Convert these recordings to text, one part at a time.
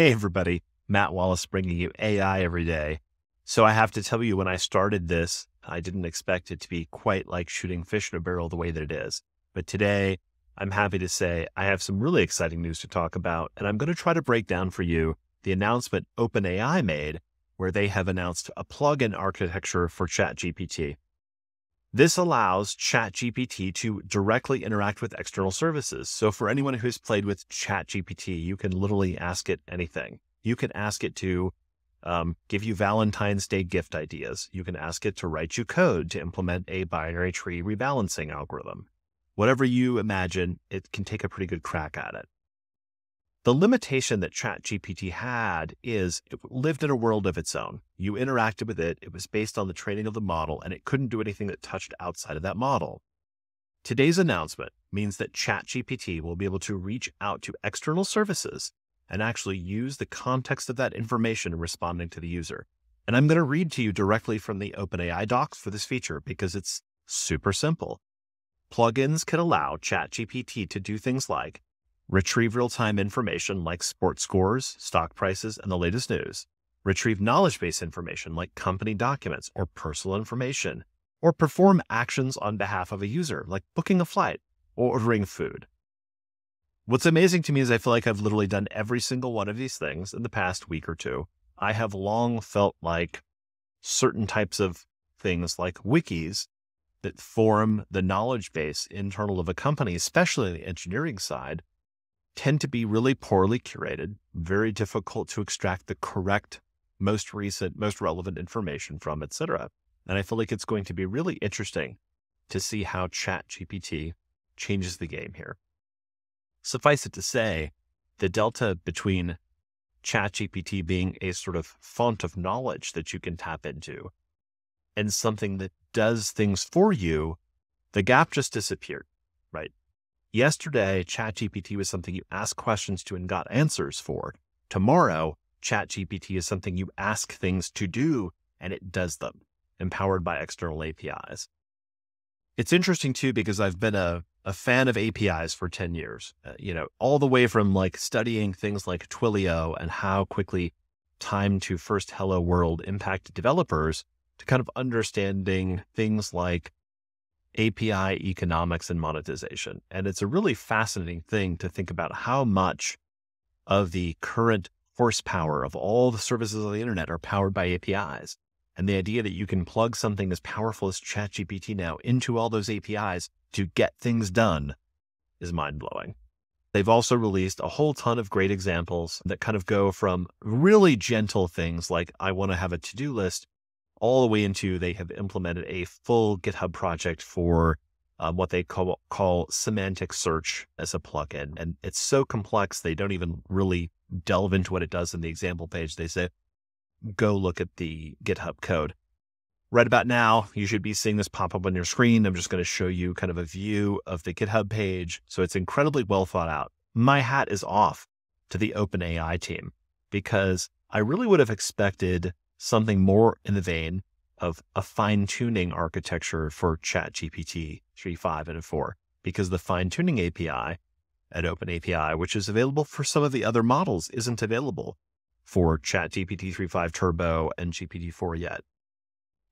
Hey, everybody. Matt Wallace bringing you AI every day. So I have to tell you, when I started this, I didn't expect it to be quite like shooting fish in a barrel the way that it is. But today, I'm happy to say I have some really exciting news to talk about. And I'm going to try to break down for you the announcement OpenAI made, where they have announced a plugin architecture for ChatGPT. This allows ChatGPT to directly interact with external services. So for anyone who's played with ChatGPT, you can literally ask it anything. You can ask it to um, give you Valentine's Day gift ideas. You can ask it to write you code to implement a binary tree rebalancing algorithm. Whatever you imagine, it can take a pretty good crack at it. The limitation that ChatGPT had is it lived in a world of its own. You interacted with it, it was based on the training of the model, and it couldn't do anything that touched outside of that model. Today's announcement means that ChatGPT will be able to reach out to external services and actually use the context of that information in responding to the user. And I'm going to read to you directly from the OpenAI docs for this feature because it's super simple. Plugins can allow ChatGPT to do things like retrieve real time information like sports scores, stock prices, and the latest news, retrieve knowledge base information like company documents or personal information, or perform actions on behalf of a user like booking a flight or ordering food. What's amazing to me is I feel like I've literally done every single one of these things in the past week or two. I have long felt like certain types of things like wikis that form the knowledge base internal of a company, especially the engineering side, tend to be really poorly curated, very difficult to extract the correct, most recent, most relevant information from, et cetera. And I feel like it's going to be really interesting to see how ChatGPT changes the game here. Suffice it to say, the delta between ChatGPT being a sort of font of knowledge that you can tap into and something that does things for you, the gap just disappeared? Yesterday, ChatGPT was something you asked questions to and got answers for. Tomorrow, ChatGPT is something you ask things to do and it does them, empowered by external APIs. It's interesting too, because I've been a, a fan of APIs for 10 years, uh, you know, all the way from like studying things like Twilio and how quickly time to first hello world impacted developers to kind of understanding things like API economics and monetization. And it's a really fascinating thing to think about how much of the current horsepower of all the services on the internet are powered by APIs. And the idea that you can plug something as powerful as ChatGPT now into all those APIs to get things done is mind blowing. They've also released a whole ton of great examples that kind of go from really gentle things like, I want to have a to do list all the way into they have implemented a full GitHub project for um, what they call, call semantic search as a plugin. And it's so complex, they don't even really delve into what it does in the example page. They say, go look at the GitHub code. Right about now, you should be seeing this pop up on your screen. I'm just going to show you kind of a view of the GitHub page. So it's incredibly well thought out. My hat is off to the OpenAI team because I really would have expected something more in the vein of a fine tuning architecture for ChatGPT 3.5 and 4, because the fine tuning API at OpenAI, which is available for some of the other models, isn't available for ChatGPT 3.5 Turbo and GPT-4 yet.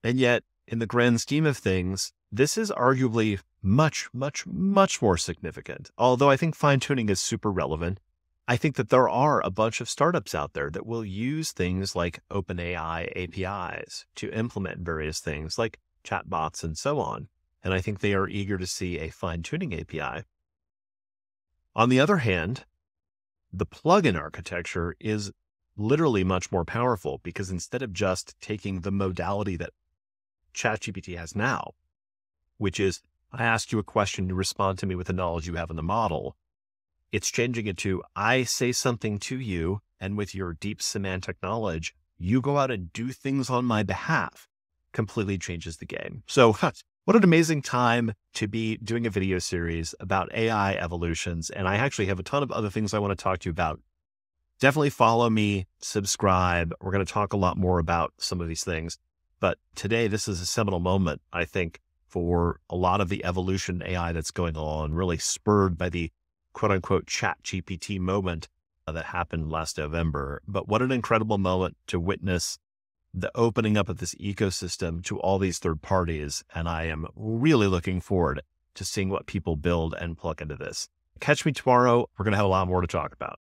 And yet, in the grand scheme of things, this is arguably much, much, much more significant. Although I think fine tuning is super relevant I think that there are a bunch of startups out there that will use things like OpenAI APIs to implement various things like chatbots and so on. And I think they are eager to see a fine tuning API. On the other hand, the plugin architecture is literally much more powerful because instead of just taking the modality that ChatGPT has now, which is I ask you a question, you respond to me with the knowledge you have in the model, it's changing it to I say something to you, and with your deep semantic knowledge, you go out and do things on my behalf. Completely changes the game. So, what an amazing time to be doing a video series about AI evolutions. And I actually have a ton of other things I want to talk to you about. Definitely follow me, subscribe. We're going to talk a lot more about some of these things. But today, this is a seminal moment, I think, for a lot of the evolution AI that's going on, really spurred by the quote unquote chat GPT moment uh, that happened last November. But what an incredible moment to witness the opening up of this ecosystem to all these third parties. And I am really looking forward to seeing what people build and plug into this. Catch me tomorrow. We're going to have a lot more to talk about.